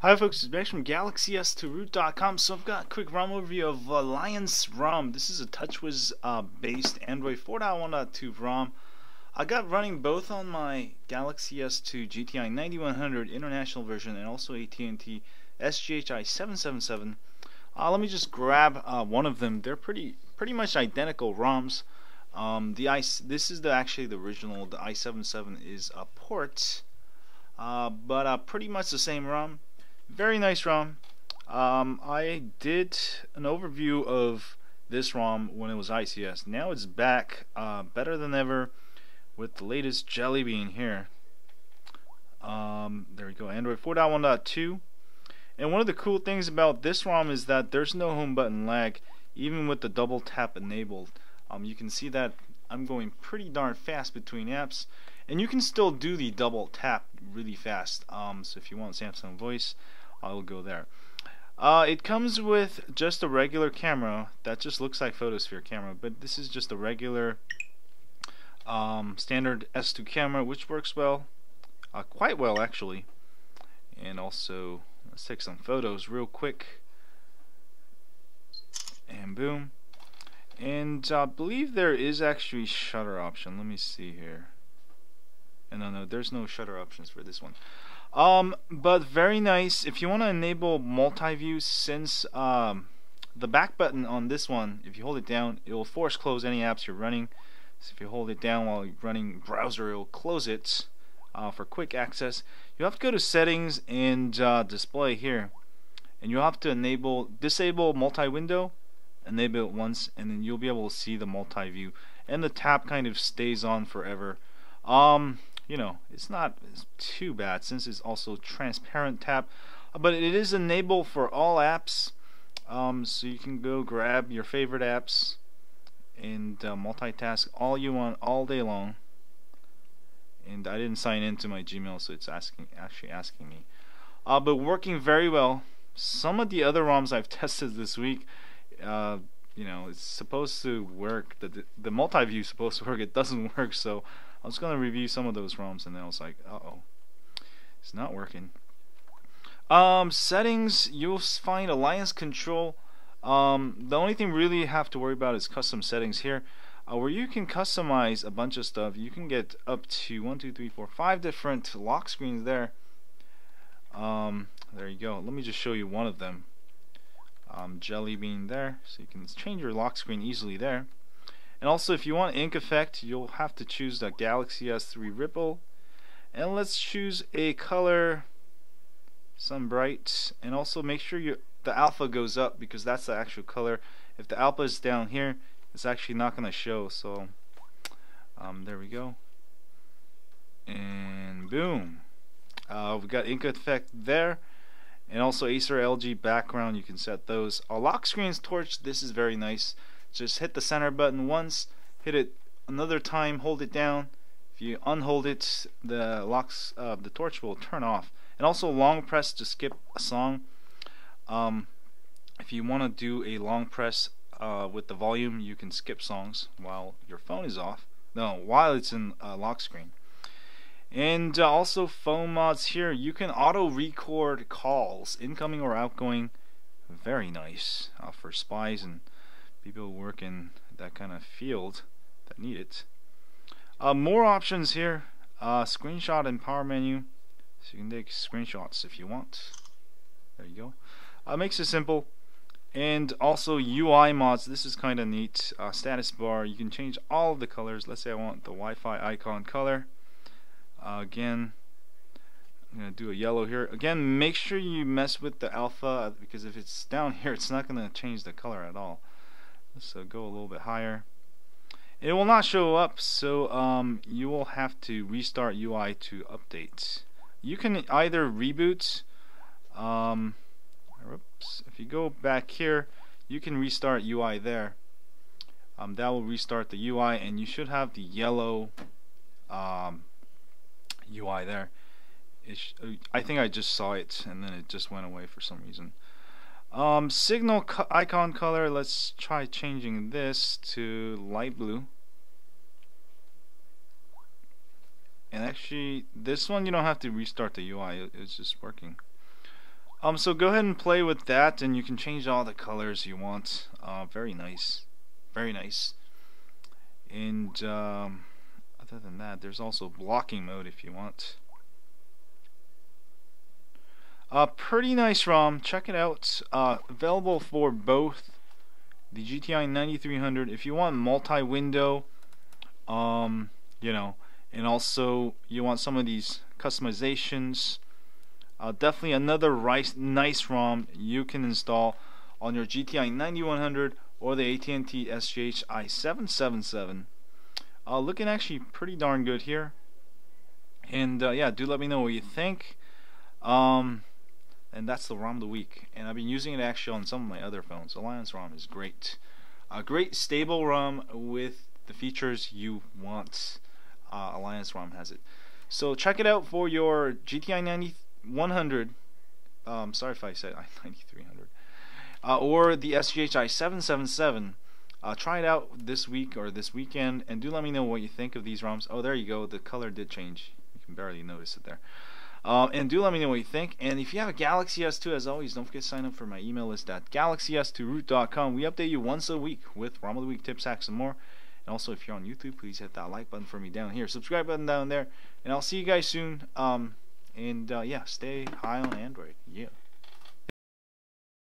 Hi folks, it's Max from GalaxyS2Root.com. So I've got a quick ROM overview of Alliance ROM. This is a TouchWiz uh, based Android 4.1.2 ROM. I got running both on my Galaxy S2 GTI 9100 international version and also AT&T SGHI 777. Uh, let me just grab uh, one of them. They're pretty pretty much identical ROMs. Um, the i this is the actually the original. The i77 is a port, uh, but uh, pretty much the same ROM very nice ROM. Um, I did an overview of this ROM when it was ICS. Now it's back, uh, better than ever, with the latest Jelly Bean here. Um, there we go, Android 4.1.2. And one of the cool things about this ROM is that there's no home button lag, even with the double tap enabled. Um, you can see that I'm going pretty darn fast between apps, and you can still do the double tap really fast. Um, so if you want Samsung Voice, I will go there. Uh, it comes with just a regular camera that just looks like photosphere camera, but this is just a regular um, standard S2 camera, which works well, uh, quite well actually. And also, let's take some photos real quick. And boom. And I uh, believe there is actually shutter option. Let me see here. No, there's no shutter options for this one. Um, but very nice. If you want to enable multi-view, since um, the back button on this one, if you hold it down, it will force close any apps you're running. So if you hold it down while you're running browser, it will close it uh, for quick access. You have to go to settings and uh, display here, and you'll have to enable disable multi-window, enable it once, and then you'll be able to see the multi-view. And the tab kind of stays on forever. Um, you know, it's not too bad since it's also transparent tab, but it is enabled for all apps. Um, so you can go grab your favorite apps and uh, multitask all you want all day long. And I didn't sign into my Gmail, so it's asking actually asking me. Uh, but working very well. Some of the other ROMs I've tested this week, uh, you know, it's supposed to work. The the multi-view is supposed to work. It doesn't work. So I was going to review some of those ROMs and then I was like, uh-oh, it's not working. Um, settings, you'll find Alliance Control. Um, the only thing really you have to worry about is custom settings here. Uh, where you can customize a bunch of stuff. You can get up to one, two, three, four, five different lock screens there. Um, there you go. Let me just show you one of them. Um, Jelly Bean there, so you can change your lock screen easily there. And also if you want ink effect you'll have to choose the Galaxy S3 Ripple. And let's choose a color some bright. And also make sure the alpha goes up because that's the actual color. If the alpha is down here it's actually not going to show. So um, there we go. And boom. Uh, we got ink effect there. And also Acer LG background you can set those. A lock screens torch this is very nice just hit the center button once hit it another time hold it down. If you unhold it the locks uh, the torch will turn off. And also long press to skip a song. Um, if you want to do a long press uh, with the volume you can skip songs while your phone is off. No while it's in uh, lock screen. And uh, also phone mods here. You can auto record calls incoming or outgoing. Very nice uh, for spies and people work in that kind of field that need it. Uh, more options here. Uh, screenshot and power menu. So you can take screenshots if you want. There you go. Uh, makes it simple. And also UI mods. This is kind of neat. Uh, status bar. You can change all of the colors. Let's say I want the Wi-Fi icon color. Uh, again, I'm going to do a yellow here. Again, make sure you mess with the alpha because if it's down here, it's not going to change the color at all. So go a little bit higher. It will not show up, so um, you will have to restart UI to update. You can either reboot. Um, oops, if you go back here, you can restart UI there. Um, that will restart the UI, and you should have the yellow um, UI there. I think I just saw it, and then it just went away for some reason. Um, signal co icon color, let's try changing this to light blue. And actually, this one you don't have to restart the UI, it's just working. Um, so go ahead and play with that, and you can change all the colors you want. Uh, very nice, very nice. And um, other than that, there's also blocking mode if you want. Uh, pretty nice ROM. Check it out. Uh, available for both the GTI 9300. If you want multi-window, um, you know, and also you want some of these customizations, uh, definitely another rice, nice ROM you can install on your GTI 9100 or the AT&T SGH i777. Uh, looking actually pretty darn good here. And uh, yeah, do let me know what you think. Um, and that's the ROM of the week. And I've been using it actually on some of my other phones. Alliance ROM is great. A great stable ROM with the features you want. Uh, Alliance ROM has it. So check it out for your GTI 9100. Um, sorry if I said 9300. Uh, or the SGH i777. Uh, try it out this week or this weekend, and do let me know what you think of these ROMs. Oh, there you go. The color did change. You can barely notice it there. Um, and do let me know what you think. And if you have a Galaxy S2, as always, don't forget to sign up for my email list at galaxys2root.com. We update you once a week with ROM of the Week tips, hacks, and more. And also, if you're on YouTube, please hit that like button for me down here. Subscribe button down there. And I'll see you guys soon. Um, and uh, yeah, stay high on Android. Yeah.